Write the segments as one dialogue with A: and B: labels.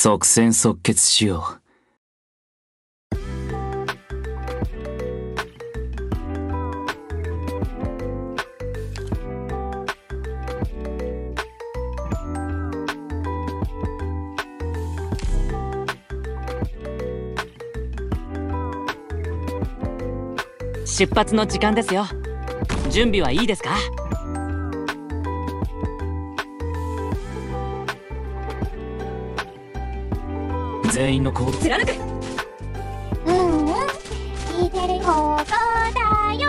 A: 即戦即決しよう。
B: 出発の時間ですよ準備はいいですか？
A: 全員の行動。
B: 貫く
C: うんうん。聞いてるここだよ。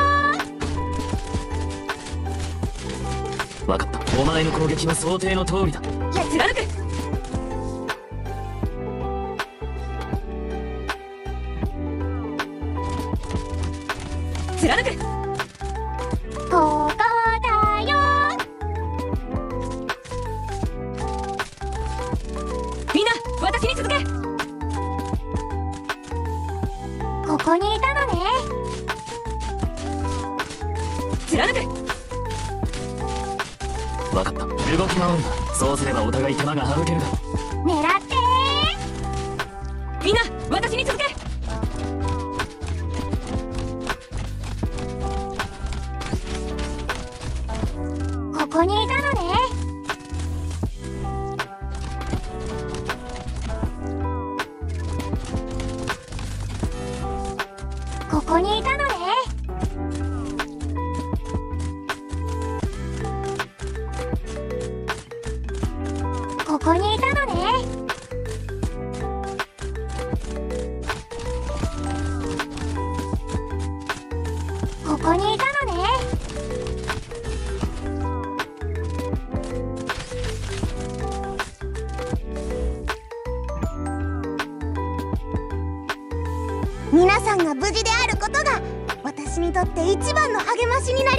A: 分かった。お前の攻撃は想定の通りだ。
B: いや貫く貫く
C: ここにいたのね。
B: 貫く。
A: 分かった。動き回るんだ。そうすればお互い手間が省けるだ
C: 狙って。
B: みんな私に続け。
C: ここにいたのねここにいたのね。ここにいたのね。ここにいたのね。皆さんが無事であることが私にとって一番の励ましになります。